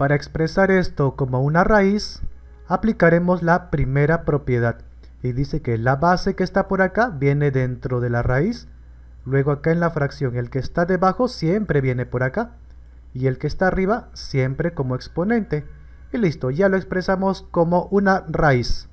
Para expresar esto como una raíz, aplicaremos la primera propiedad. Y dice que la base que está por acá viene dentro de la raíz. Luego acá en la fracción el que está debajo siempre viene por acá. Y el que está arriba siempre como exponente. Y listo, ya lo expresamos como una raíz.